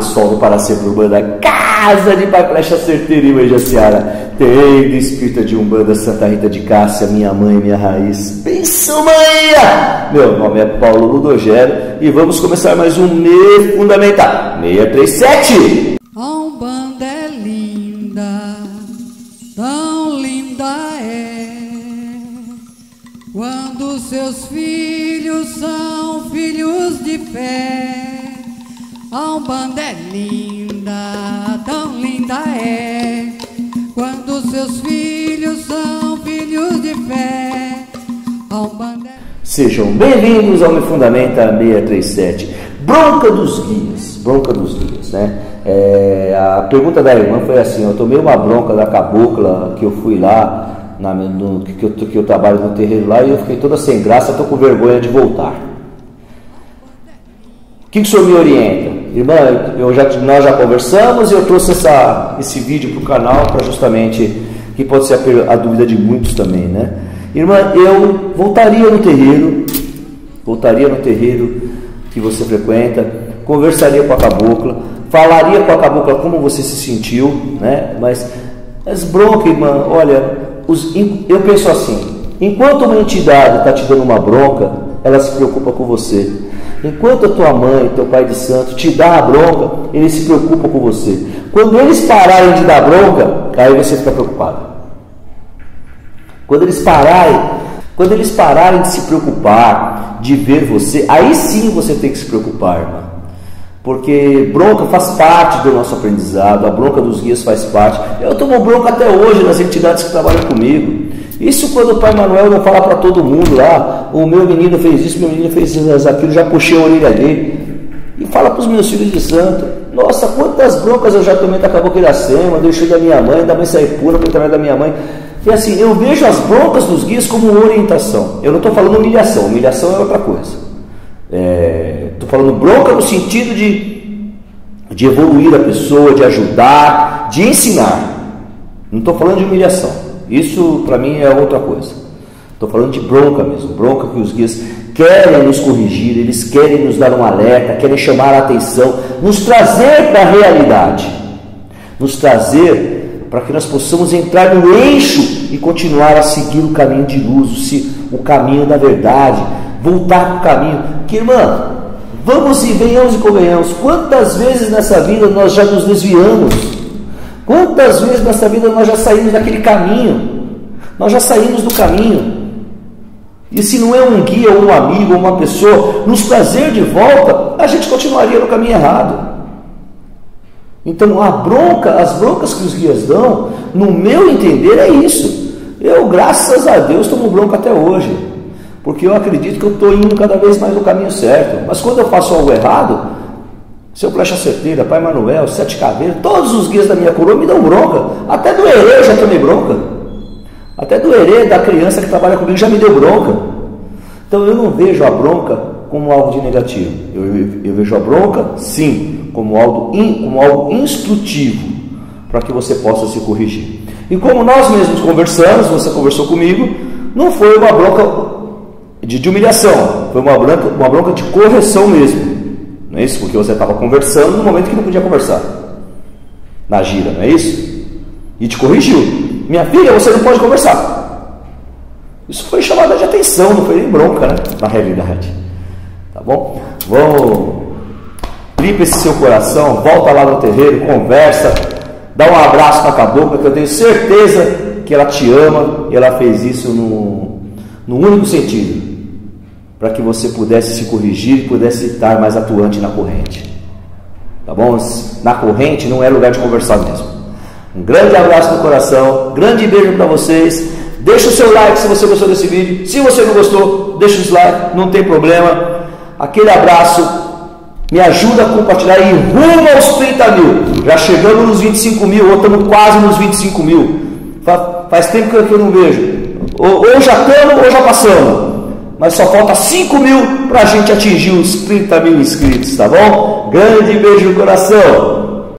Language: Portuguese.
pessoal do Paracê Urbana, Casa de Pai Flecha Certeira em Jaciara, tem do espírita de Umbanda Santa Rita de Cássia, minha mãe, minha raiz. Benção, mãe! Meu nome é Paulo Ludogero e vamos começar mais um mês fundamental 637. A Umbanda é linda, tão linda é, quando seus filhos são filhos de fé. A Umbanda é linda, tão linda é, quando seus filhos são filhos de fé. A Umbanda é... Sejam bem-vindos ao Me Fundamenta 637. Bronca dos guias, bronca dos guias, né? É, a pergunta da irmã foi assim: eu tomei uma bronca da cabocla que eu fui lá, na, no, que, eu, que eu trabalho no terreiro lá, e eu fiquei toda sem graça, estou com vergonha de voltar. O que, que o senhor me orienta? Irmã, eu já, nós já conversamos e eu trouxe essa, esse vídeo para o canal para justamente que pode ser a, a, dúvida de muitos também, né? Irmã, eu voltaria no terreiro, voltaria no terreiro que você frequenta, conversaria com a cabocla, falaria com a cabocla como você se sentiu, né? Mas as broncas, irmã, olha, os, eu penso assim: enquanto uma entidade está te dando uma bronca, ela se preocupa com você. Enquanto a tua mãe, teu pai de santo te dá a bronca, eles se preocupam com você. Quando eles pararem de dar bronca, aí você fica preocupado. Quando eles pararem, quando eles pararem de se preocupar, de ver você, aí sim você tem que se preocupar, irmã. Porque bronca faz parte do nosso aprendizado, a bronca dos guias faz parte. Eu tomo bronca até hoje nas entidades que trabalham comigo. Isso quando o pai Manuel não fala para todo mundo lá, o meu menino fez isso, meu menino fez aquilo, já puxei a orelha dele. E fala para os meus filhos de santo. Nossa, quantas broncas eu já tomei da cabocla Iracema, deixei da minha mãe, da mãe sair pura, para da minha mãe. E assim, eu vejo as broncas dos guias como orientação. Eu não estou falando humilhação, humilhação é outra coisa. Estou é, falando bronca no sentido de, de evoluir a pessoa, de ajudar, de ensinar. Não estou falando de humilhação. Isso para mim é outra coisa. Estou falando de bronca mesmo, bronca que os guias querem nos corrigir, eles querem nos dar um alerta, querem chamar a atenção, nos trazer para a realidade, nos trazer para que nós possamos entrar no eixo e continuar a seguir o caminho de luz, o caminho da verdade, voltar para o caminho. Que irmã, vamos e venhamos e convenhamos, quantas vezes nessa vida nós já nos desviamos? Quantas vezes nessa vida nós já saímos daquele caminho? Nós já saímos do caminho. E se não é um guia, ou um amigo, ou uma pessoa nos trazer de volta, a gente continuaria no caminho errado. Então a bronca, as broncas que os guias dão, no meu entender, é isso. Eu, graças a Deus, tomo bronca até hoje. Porque eu acredito que eu estou indo cada vez mais no caminho certo. Mas quando eu faço algo errado, seu Flecha Certeira, Pai Manuel, Sete Caveiras, todos os guias da minha coroa me dão bronca. Até do herê já tomei bronca. Até do herê da criança que trabalha comigo já me deu bronca. Então eu não vejo a bronca como algo de negativo. Eu, eu, eu vejo a bronca, sim, como algo, in, como algo instrutivo para que você possa se corrigir. E como nós mesmos conversamos, você conversou comigo, não foi uma bronca de, de humilhação, foi uma bronca, uma bronca de correção mesmo. Não é isso? Porque você estava conversando no momento que não podia conversar. Na gira, não é isso? E te corrigiu. Minha filha, você não pode conversar. Isso foi chamada de atenção, não foi nem bronca, né? Na realidade. Tá bom? Vamos. Limpa esse seu coração, volta lá no terreiro, conversa, dá um abraço na cabocla, que eu tenho certeza que ela te ama e ela fez isso no, no único sentido para que você pudesse se corrigir e pudesse estar mais atuante na corrente. Tá bom? Na corrente não é lugar de conversar mesmo. Um grande abraço no coração, grande beijo para vocês. Deixa o seu like se você gostou desse vídeo. Se você não gostou, deixa o dislike, não tem problema. Aquele abraço. Me ajuda a compartilhar e rumo aos 30 mil. Já chegamos nos 25 mil, ou estamos quase nos 25 mil. Faz tempo que eu não vejo. Ou, ou já estamos ou já passamos mas só falta 5 mil para a gente atingir os 30 mil inscritos, tá bom? Grande beijo no coração!